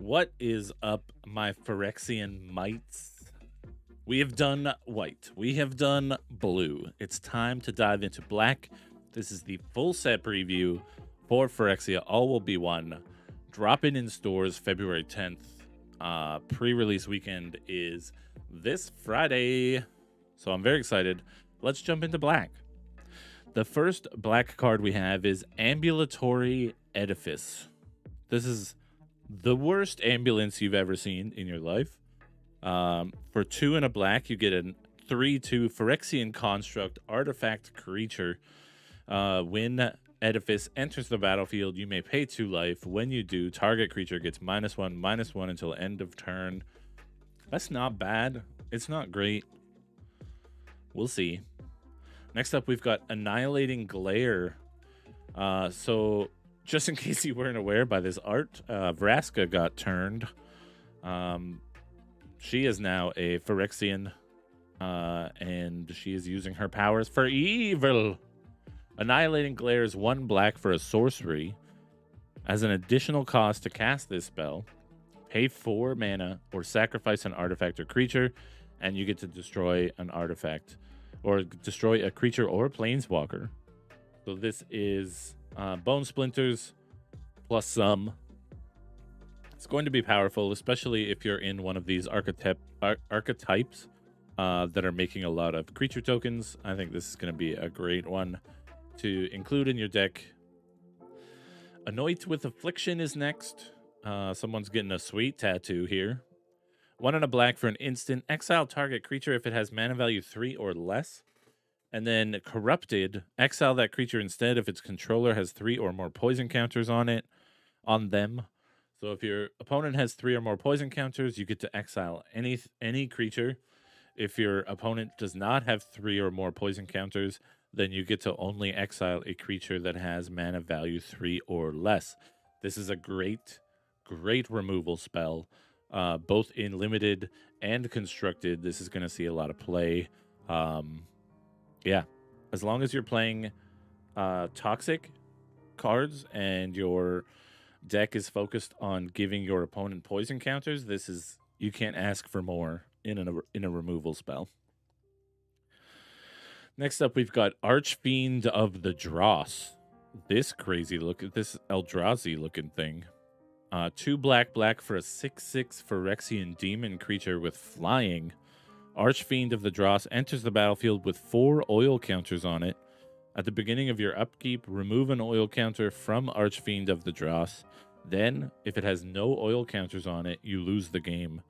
What is up, my Phyrexian mites? We have done white. We have done blue. It's time to dive into black. This is the full set preview for Phyrexia. All will be one. Dropping in stores February 10th. Uh, pre-release weekend is this Friday. So I'm very excited. Let's jump into black. The first black card we have is Ambulatory Edifice. This is the worst ambulance you've ever seen in your life. Um, for two and a black, you get a 3 2 Phyrexian Construct Artifact Creature. Uh, when Edifice enters the battlefield, you may pay two life. When you do, target creature gets minus one, minus one until end of turn. That's not bad. It's not great. We'll see. Next up, we've got Annihilating Glare. Uh, so, just in case you weren't aware by this art, uh, Vraska got turned. Um, she is now a Phyrexian, uh, and she is using her powers for evil. Annihilating Glare is one black for a sorcery. As an additional cost to cast this spell, pay four mana or sacrifice an artifact or creature, and you get to destroy an artifact or destroy a creature or a planeswalker. So this is uh, Bone Splinters plus some. It's going to be powerful, especially if you're in one of these archetype ar- archetypes uh, that are making a lot of creature tokens. I think this is going to be a great one to include in your deck. Anoint with Affliction is next. Uh, someone's getting a sweet tattoo here. One and a black for an instant. Exile target creature if it has mana value three or less. And then Corrupted, exile that creature instead if its controller has three or more poison counters on it, on them. So if your opponent has three or more poison counters, you get to exile any any creature. If your opponent does not have three or more poison counters, then you get to only exile a creature that has mana value three or less. This is a great, great removal spell, uh, both in limited and constructed. This is going to see a lot of play. Um, yeah, as long as you're playing uh, toxic cards and your deck is focused on giving your opponent poison counters, this is you can't ask for more in a in a removal spell. Next up, we've got Archfiend of the Dross. This crazy look at this Eldrazi looking thing. Uh, two black black for a 6 6 Phyrexian demon creature with flying. Archfiend of the Dross enters the battlefield with four oil counters on it. At the beginning of your upkeep, remove an oil counter from Archfiend of the Dross. Then, if it has no oil counters on it, you lose the game.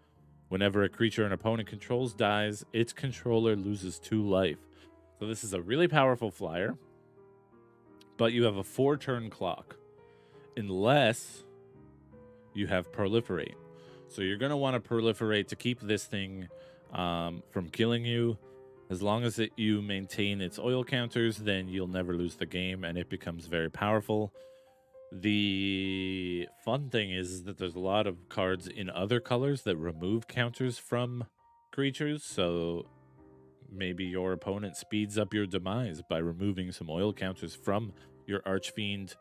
Whenever a creature an opponent controls dies, its controller loses two life. So this is a really powerful flyer, but you have a four turn clock unless you have proliferate. So you're going to want to proliferate to keep this thing um, from killing you. As long as it, you maintain its oil counters, then you'll never lose the game and it becomes very powerful. The fun thing is that there's a lot of cards in other colors that remove counters from creatures. So maybe your opponent speeds up your demise by removing some oil counters from your Archfiend.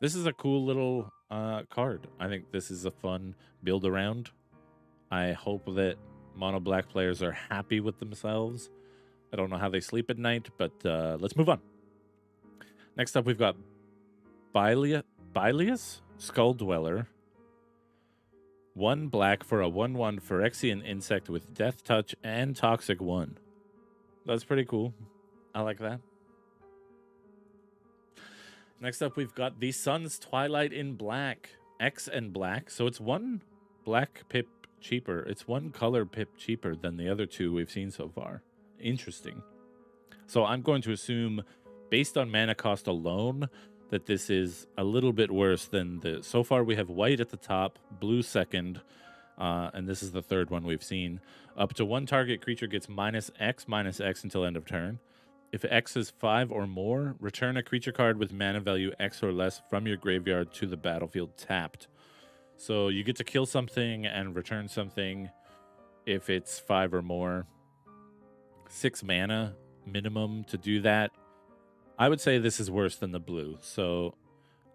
This is a cool little uh, card. I think this is a fun build around. I hope that mono black players are happy with themselves. I don't know how they sleep at night, but uh, let's move on. Next up, we've got Bilia, Bilius Skull Dweller. One black for a 1 1 Phyrexian insect with Death Touch and Toxic 1. That's pretty cool. I like that. Next up, we've got the Sun's Twilight in black. X and black. So it's one black pip cheaper. It's one color pip cheaper than the other two we've seen so far. Interesting. So I'm going to assume, based on mana cost alone, that this is a little bit worse than the. So far, we have white at the top, blue second, uh, and this is the third one we've seen. Up to one target creature gets minus X, minus X until end of turn. If X is five or more, return a creature card with mana value X or less from your graveyard to the battlefield tapped. So you get to kill something and return something if it's five or more. Six mana minimum to do that. I would say this is worse than the blue. So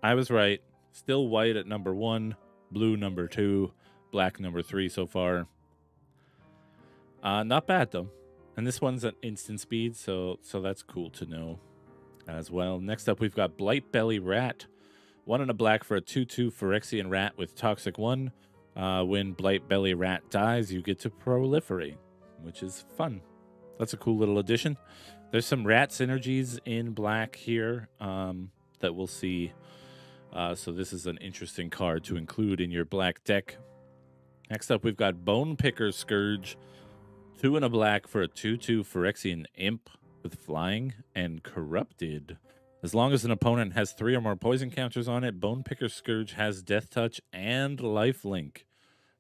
I was right. Still white at number one, blue number two, black number three so far. Uh, not bad though. And this one's at instant speed, so so that's cool to know as well. Next up, we've got Blightbelly Rat. One in a black for a 2-2 Phyrexian Rat with Toxic 1. Uh, when Blightbelly Rat dies, you get to proliferate, which is fun. That's a cool little addition. There's some rat synergies in black here um, that we'll see. Uh, so this is an interesting card to include in your black deck. Next up, we've got Bonepicker Skirge. Two in a black for a 2-2 Phyrexian Imp with Flying and Corrupted. As long as an opponent has three or more poison counters on it, Bonepicker Skirge has Death Touch and Life Link.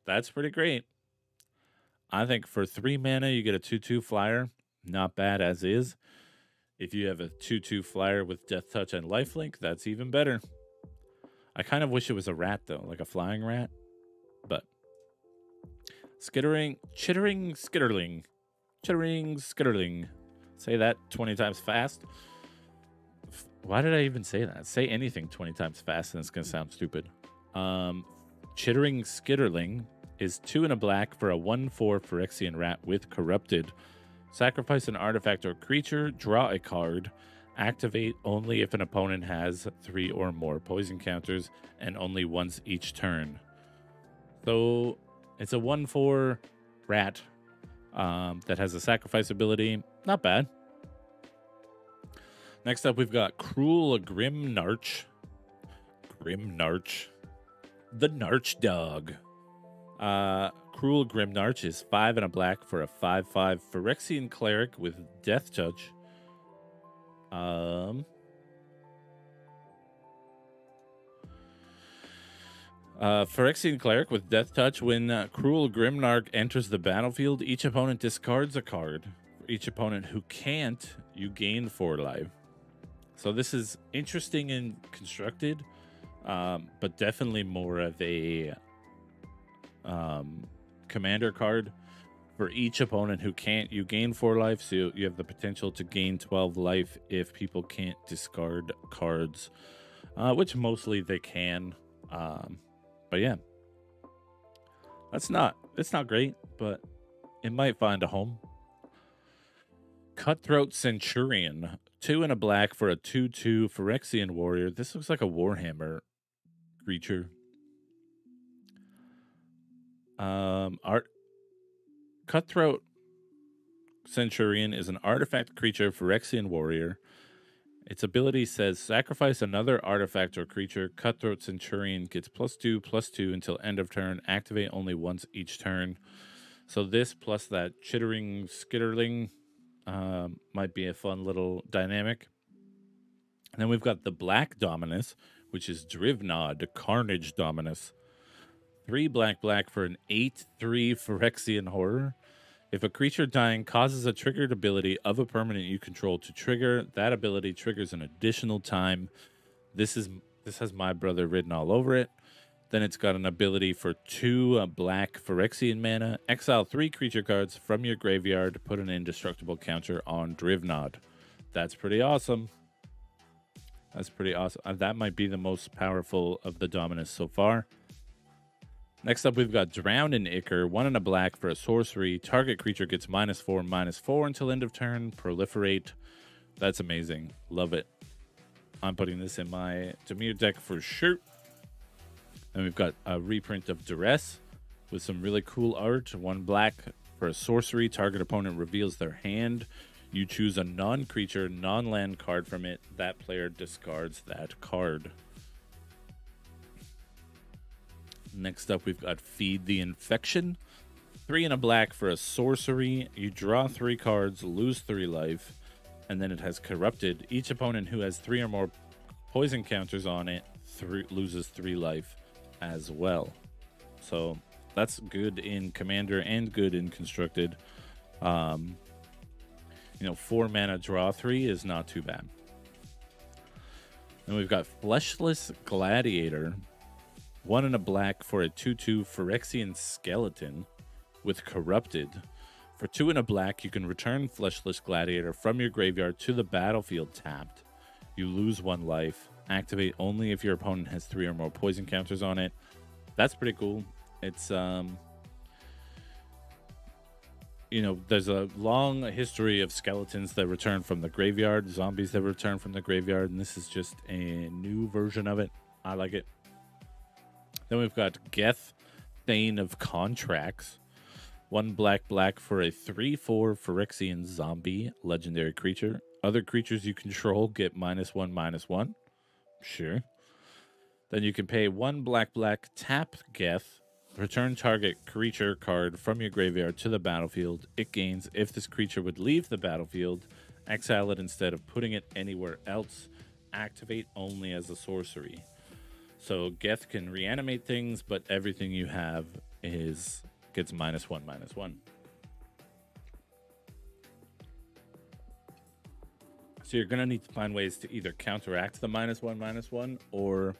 That's pretty great. I think for three mana, you get a 2 2 flyer. Not bad as is. If you have a 2 2 flyer with Death Touch and Life Link, that's even better. I kind of wish it was a rat, though, like a flying rat. But skittering, chittering, skitterling, chittering, skitterling. Say that 20 times fast. Why did I even say that? Say anything 20 times fast and it's going to sound stupid. Um, chittering skitterling is two in a black for a 1 4 Phyrexian rat with corrupted. Sacrifice an artifact or creature, draw a card, activate only if an opponent has three or more poison counters, and only once each turn. So it's a 1 4 rat um, that has a sacrifice ability. Not bad. Next up, we've got Cruel Grimnarch. Grim Narch. The Narch Dog. Uh, Cruel Grimnarch is five and a black for a five-five Phyrexian cleric with Death Touch. Um. Uh, Phyrexian cleric with Death Touch. When uh, Cruel Grimnarch enters the battlefield, each opponent discards a card. For each opponent who can't, you gain four life. So this is interesting and constructed, um, but definitely more of a um, commander card for each opponent who can't. You gain four life, so you have the potential to gain 12 life if people can't discard cards, uh, which mostly they can. Um, but yeah, that's not it's not great, but it might find a home. Cutthroat Centurion, two and a black for a 2 2 Phyrexian warrior. This looks like a Warhammer creature. Um, art Cutthroat Centurion is an artifact creature Phyrexian warrior. Its ability says sacrifice another artifact or creature. Cutthroat Centurion gets plus two, plus two until end of turn. Activate only once each turn. So this plus that chittering skitterling um, might be a fun little dynamic. And then we've got the Black Dominus, which is Drivnod, Carnage Dominus. Three black black for an 8 3 Phyrexian horror. If a creature dying causes a triggered ability of a permanent you control to trigger, that ability triggers an additional time. This is this has my brother written all over it. Then it's got an ability for two uh, black Phyrexian mana. Exile three creature cards from your graveyard. to Put an indestructible counter on Drivnod. That's pretty awesome. That's pretty awesome. Uh, that might be the most powerful of the Dominus so far. Next up, we've got Drown in Ichor. One in a black for a sorcery. Target creature gets minus four, minus four until end of turn. Proliferate. That's amazing. Love it. I'm putting this in my Dimir deck for sure. And we've got a reprint of Duress with some really cool art. One black for a sorcery. Target opponent reveals their hand. You choose a non creature, non land card from it. That player discards that card. Next up, we've got Feed the Infection. Three and a black for a sorcery. You draw three cards, lose three life, and then it has Corrupted. Each opponent who has three or more poison counters on it loses three life as well. So that's good in Commander and good in Constructed. Um, you know, four mana draw three is not too bad. Then we've got Fleshless Gladiator. One in a black for a 2 2 Phyrexian Skeleton with Corrupted. For two in a black, you can return Fleshless Gladiator from your graveyard to the battlefield tapped. You lose one life. Activate only if your opponent has three or more poison counters on it. that's pretty cool. It's um you know, there's a long history of skeletons that return from the graveyard, zombies that return from the graveyard, and this is just a new version of it. I like it. Then we've got Geth, Thane of Contracts. One black black for a 3 4 Phyrexian zombie, legendary creature. Other creatures you control get minus 1 minus 1. Sure. Then you can pay one black black tap Geth Return target creature card from your graveyard to the battlefield. It gains if this creature would leave the battlefield. Exile it instead of putting it anywhere else. Activate only as a sorcery. So Geth can reanimate things, but everything you have is gets minus one, minus one. So you're gonna need to find ways to either counteract the minus one, minus one, or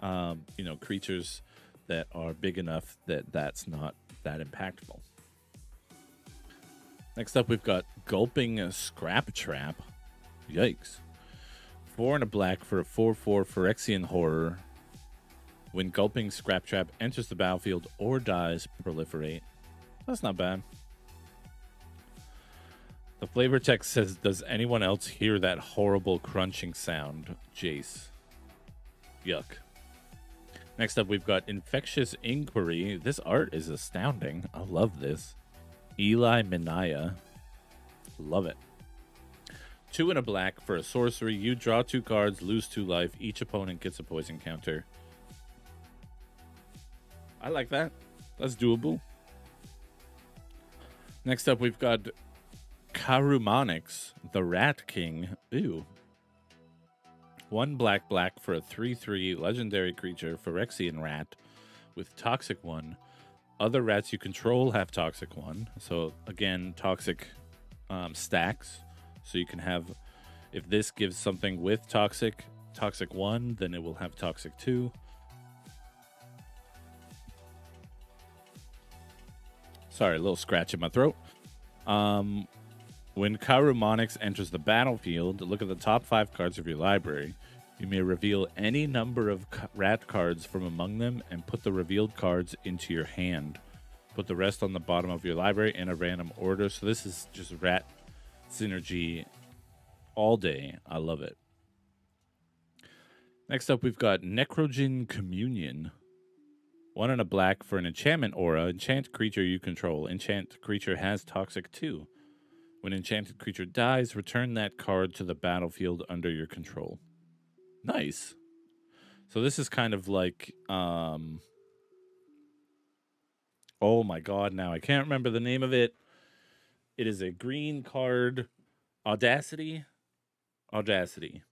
um, you know, creatures that are big enough that that's not that impactful. Next up, we've got Gulping Scraptrap. Yikes. Four and a black for a 4 4 Phyrexian Horror. When Gulping Scraptrap enters the battlefield or dies, proliferate. That's not bad. The flavor text says, Does anyone else hear that horrible crunching sound? Jace. Yuck. Next up, we've got Infectious Inquiry. This art is astounding. I love this. Eli Minaya. Love it. Two and a black for a sorcery. You draw two cards, lose two life. Each opponent gets a poison counter. I like that. That's doable. Next up, we've got Karumonix, the Rat King. Ooh, one black black for a 3 3 legendary creature, Phyrexian rat, with Toxic 1. Other rats you control have Toxic 1. So, again, Toxic um, stacks. So you can have, if this gives something with Toxic, Toxic 1, then it will have Toxic 2. Sorry, a little scratch in my throat. Um, when Karumonix enters the battlefield, look at the top five cards of your library. You may reveal any number of rat cards from among them and put the revealed cards into your hand. Put the rest on the bottom of your library in a random order. So this is just rat synergy all day. I love it. Next up, we've got Necrogen Communion. One and a black for an enchantment aura. Enchant creature you control. Enchant creature has toxic 2. When enchanted creature dies, return that card to the battlefield under your control. Nice. So this is kind of like um Oh my god, now I can't remember the name of it. It is a green card Audacity. Audacity.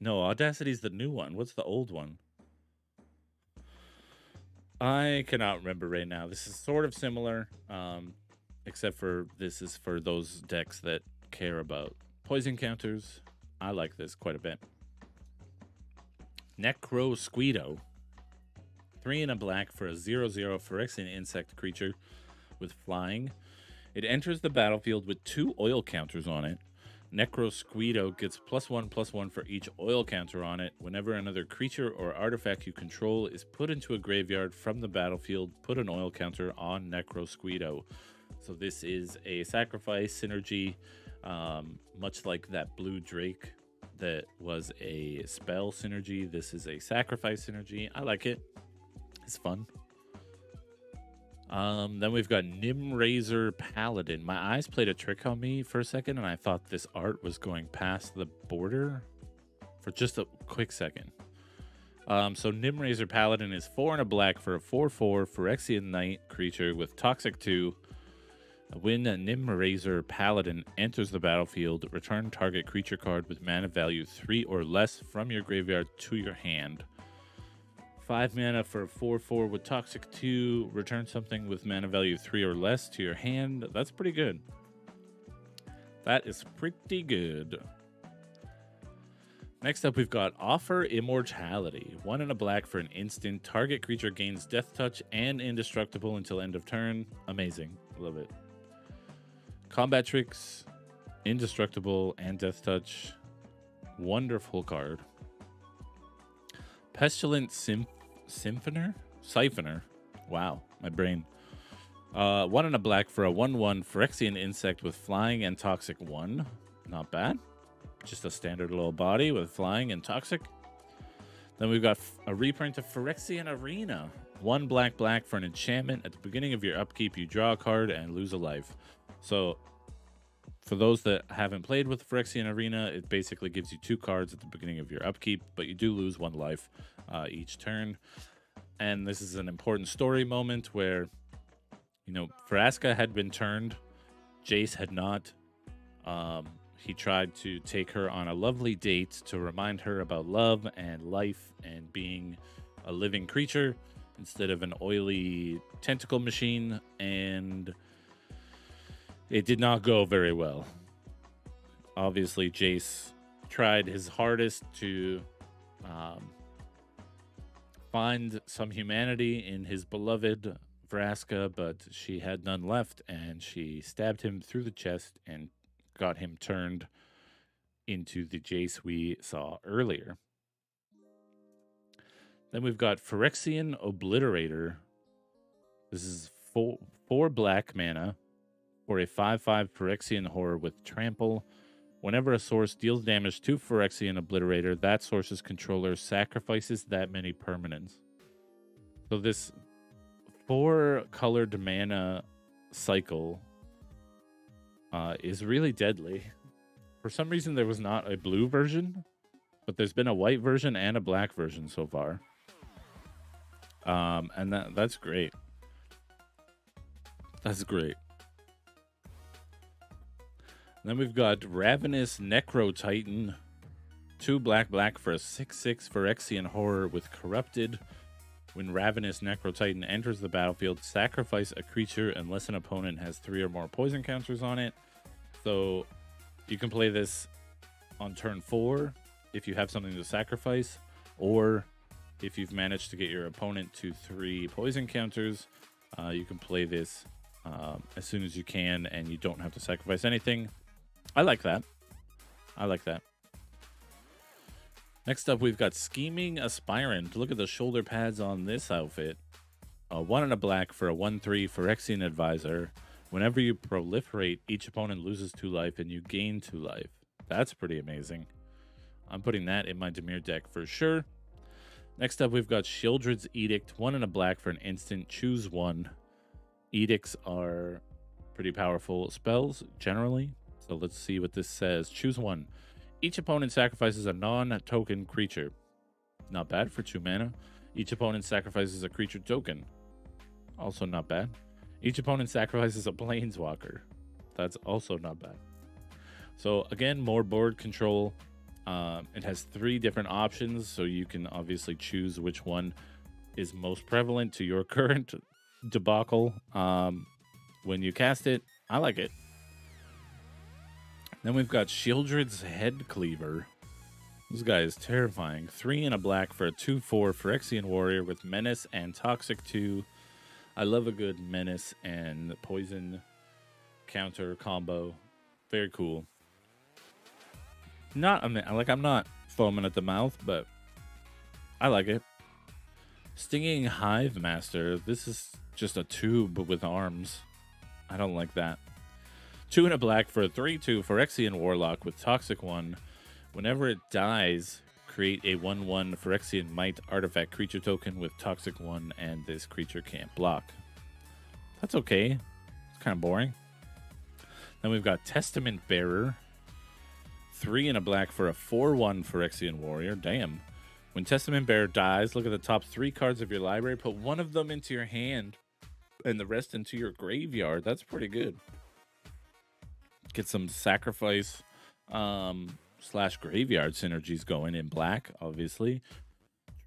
No, Audacity is the new one. What's the old one? I cannot remember right now. This is sort of similar. Um, except for this is for those decks that care about poison counters. I like this quite a bit. Necrosquito. Three and a black for a 0 0 Phyrexian insect creature with flying. It enters the battlefield with two oil counters on it. Necrosquito gets plus one plus one for each oil counter on it. Whenever another creature or artifact you control is put into a graveyard from the battlefield, put an oil counter on Necrosquito. So this is a sacrifice synergy, um, much like that blue Drake that was a spell synergy. This is a sacrifice synergy. I like it. It's fun. Um, then we've got Nimraiser Paladin. My eyes played a trick on me for a second, and I thought this art was going past the border for just a quick second. Um, so Nimraiser Paladin is four and a black for a 4-4 Phyrexian Knight creature with Toxic 2 when Nimraiser Paladin enters the battlefield, return target creature card with mana value 3 or less from your graveyard to your hand. 5 mana for 4 4 with Toxic 2. Return something with mana value 3 or less to your hand. That's pretty good. That is pretty good. Next up, we've got Offer Immortality. One in a black for an instant. Target creature gains Death Touch and Indestructible until end of turn. Amazing. Love it. Combat Tricks, Indestructible, and Death Touch. Wonderful card. Pestilent Sim- Symphoner? Syphoner. Wow, my brain. Uh, one and a black for a 1 1 Phyrexian insect with flying and toxic 1. Not bad. Just a standard little body with flying and toxic. Then we've got a reprint of Phyrexian Arena. One black black for an enchantment. At the beginning of your upkeep, you draw a card and lose a life. So, for those that haven't played with Phyrexian Arena, it basically gives you two cards at the beginning of your upkeep, but you do lose one life uh, each turn. And this is an important story moment where you know, Vraska had been turned, Jace had not. Um, he tried to take her on a lovely date to remind her about love and life and being a living creature instead of an oily tentacle machine, and it did not go very well. Obviously, Jace tried his hardest to um, find some humanity in his beloved Vraska, but she had none left, and she stabbed him through the chest and got him turned into the Jace we saw earlier. Then we've got Phyrexian Obliterator. This is four, four black mana for a 5 5 Phyrexian Horror with Trample. Whenever a source deals damage to Phyrexian Obliterator, that source's controller sacrifices that many permanents. So this four colored mana cycle uh, is really deadly. For some reason, there was not a blue version, but there's been a white version and a black version so far. Um, and that that's great. That's great. Then we've got Ravenous Necrotitan. Two black black for a 6 6 Phyrexian horror with corrupted. When Ravenous Necrotitan enters the battlefield, sacrifice a creature unless an opponent has three or more poison counters on it. So you can play this on turn four if you have something to sacrifice, or if you've managed to get your opponent to three poison counters, uh, you can play this um, as soon as you can and you don't have to sacrifice anything. I like that. I like that. Next up, we've got Scheming Aspirant. Look at the shoulder pads on this outfit. A one and a black for a 1 3 Phyrexian Advisor. Whenever you proliferate, each opponent loses two life and you gain two life. That's pretty amazing. I'm putting that in my Dimir deck for sure. Next up, we've got Sheoldred's Edict. One and a black for an instant. Choose one. Edicts are pretty powerful spells generally. So let's see what this says. Choose one. Each opponent sacrifices a non-token creature. Not bad for two mana. Each opponent sacrifices a creature token. Also not bad. Each opponent sacrifices a planeswalker. That's also not bad. So again, more board control. Um, it has three different options, so you can obviously choose which one is most prevalent to your current debacle. Um, when you cast it, I like it. Then we've got Sheoldred's Headcleaver. This guy is terrifying. Three and a black for a 2 4 Phyrexian Warrior with Menace and Toxic 2. I love a good Menace and Poison counter combo. Very cool. Not, I mean, like, I'm not foaming at the mouth, but I like it. Stinging Hivemaster. This is just a tube with arms. I don't like that. Two and a black for a 3 2 Phyrexian Warlock with Toxic 1. Whenever it dies, create a 1 1 Phyrexian Mite artifact creature token with Toxic 1, and this creature can't block. That's okay. It's kind of boring. Then we've got Testament Bearer. Three and a black for a 4 1 Phyrexian Warrior. Damn. When Testament Bearer dies, look at the top three cards of your library, put one of them into your hand and the rest into your graveyard. That's pretty good get some sacrifice um, slash graveyard synergies going in black, obviously.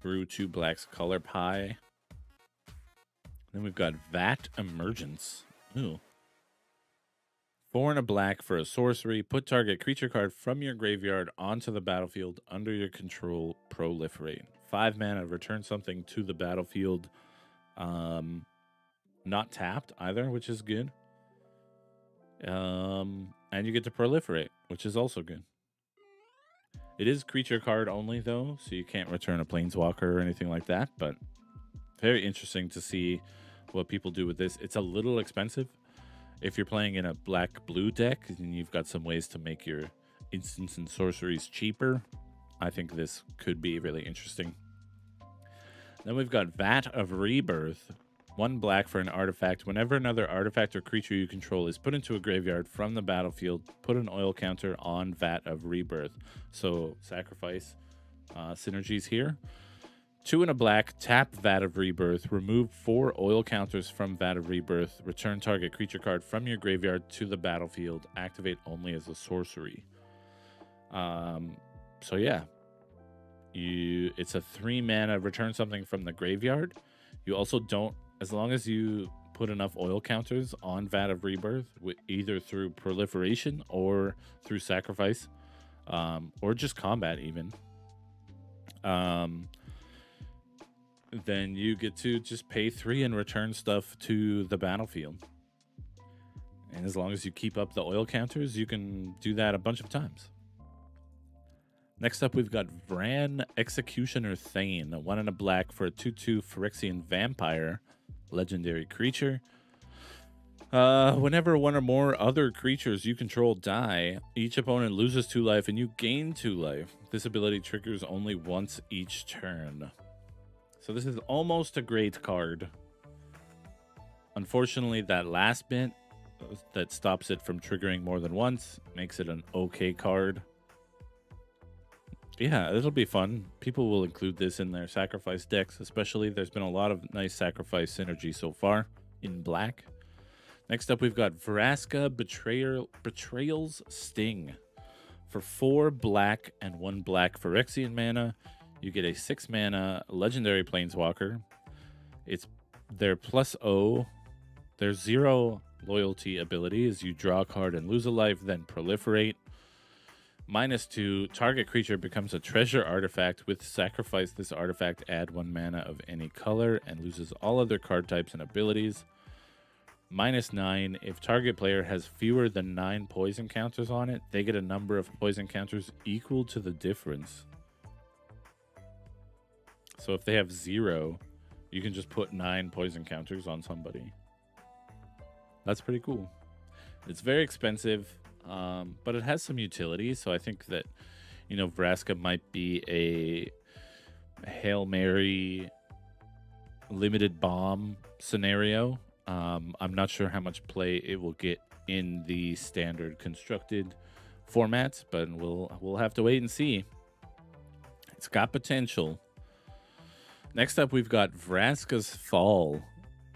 True to black's color pie. Then we've got Vat Emergence. Ooh. Four and a black for a sorcery. Put target creature card from your graveyard onto the battlefield under your control. Proliferate. Five mana. Return something to the battlefield. Um, not tapped either, which is good. Um, and you get to proliferate, which is also good. It is creature card only though, so you can't return a planeswalker or anything like that, but very interesting to see what people do with this. It's a little expensive. If you're playing in a black blue deck and you've got some ways to make your instants and sorceries cheaper, I think this could be really interesting. Then we've got Vat of Rebirth. One black for an artifact. Whenever another artifact or creature you control is put into a graveyard from the battlefield, put an oil counter on Vat of Rebirth. So sacrifice uh, synergies here. Two in a black, tap Vat of Rebirth, remove four oil counters from Vat of Rebirth, return target creature card from your graveyard to the battlefield, activate only as a sorcery. Um, so yeah, you it's a three mana return something from the graveyard. You also don't as long as you put enough oil counters on Vat of Rebirth, either through proliferation or through sacrifice, um, or just combat even. Um, then you get to just pay three and return stuff to the battlefield. And as long as you keep up the oil counters, you can do that a bunch of times. Next up, we've got Vran Executioner Thane, one in a black for a 2 2 Phyrexian Vampire, legendary creature. Uh, whenever one or more other creatures you control die, each opponent loses two life and you gain two life. This ability triggers only once each turn. So this is almost a great card. Unfortunately, that last bit that stops it from triggering more than once makes it an okay card. Yeah, it'll be fun. People will include this in their sacrifice decks, especially there's been a lot of nice sacrifice synergy so far in black. Next up, we've got Vraska Betrayal, Betrayal's Sting. For four black and one black Phyrexian mana, you get a six mana legendary planeswalker. It's their plus O. Their zero loyalty ability is you draw a card and lose a life, then proliferate. Minus two, target creature becomes a treasure artifact. With sacrifice this artifact, add one mana of any color and loses all other card types and abilities. Minus nine, if target player has fewer than nine poison counters on it, they get a number of poison counters equal to the difference. So if they have zero, you can just put nine poison counters on somebody. That's pretty cool. It's very expensive, um, but it has some utility. So I think that, you know, Vraska might be a Hail Mary limited bomb scenario. Um, I'm not sure how much play it will get in the standard constructed formats, but we'll we'll have to wait and see. It's got potential. Next up, we've got Vraska's Fall.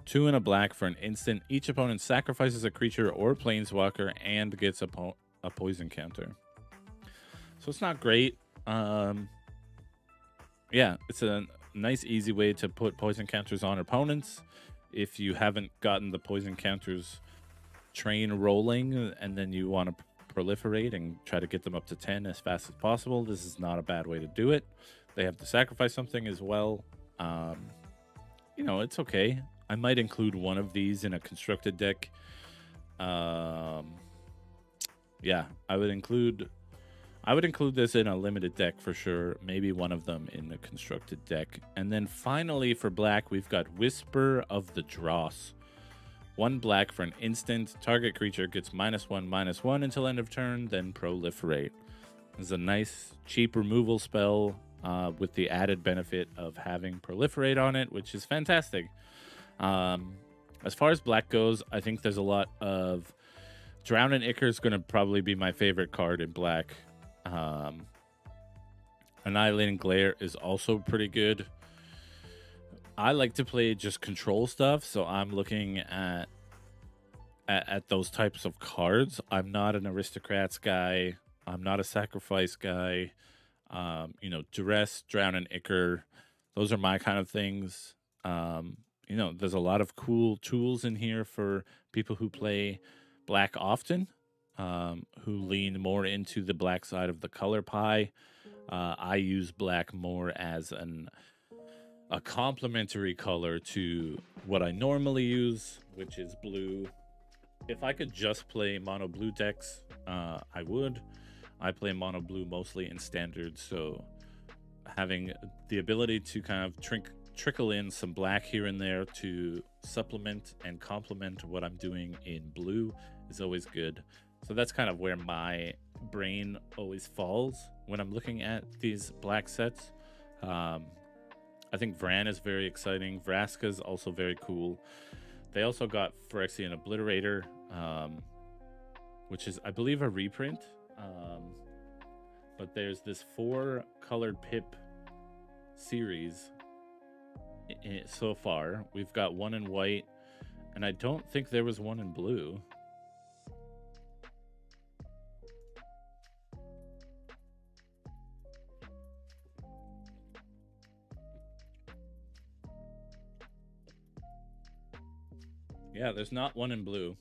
Two in a black for an instant. Each opponent sacrifices a creature or planeswalker and gets a, po a poison counter. So it's not great. Um, yeah, it's a nice, easy way to put poison counters on opponents. If you haven't gotten the poison counters train rolling and then you want to proliferate and try to get them up to 10 as fast as possible, this is not a bad way to do it. They have to sacrifice something as well. Um, you know, it's okay. I might include one of these in a constructed deck. Um, yeah, I would include. I would include this in a limited deck for sure. Maybe one of them in a constructed deck. And then finally for black, we've got Whisper of the Dross. One black for an instant. Target creature gets minus one, minus one until end of turn, then proliferate. It's a nice, cheap removal spell uh, with the added benefit of having proliferate on it, which is fantastic. Um, as far as black goes, I think there's a lot of Drown in Ichor is going to probably be my favorite card in black. Um, Annihilating Glare is also pretty good. I like to play just control stuff, so I'm looking at, at at, those types of cards. I'm not an aristocrats guy. I'm not a sacrifice guy. Um, you know, duress, drown, and ichor. Those are my kind of things. Um, you know, there's a lot of cool tools in here for people who play black often, um, who lean more into the black side of the color pie. Uh, I use black more as an a complementary color to what I normally use, which is blue. If I could just play mono blue decks, uh, I would. I play mono blue mostly in standard, so having the ability to kind of trick trickle in some black here and there to supplement and complement what I'm doing in blue is always good. So that's kind of where my brain always falls when I'm looking at these black sets. Um, I think Vran is very exciting. Vraska is also very cool. They also got Phyrexian Obliterator, um, which is, I believe, a reprint. Um, but there's this four colored pip series so far. We've got one in white, and I don't think there was one in blue. Yeah, there's not one in blue.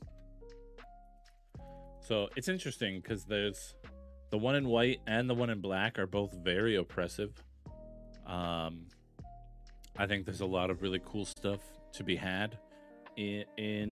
So it's interesting because there's the one in white and the one in black are both very oppressive. Um, I think there's a lot of really cool stuff to be had in, in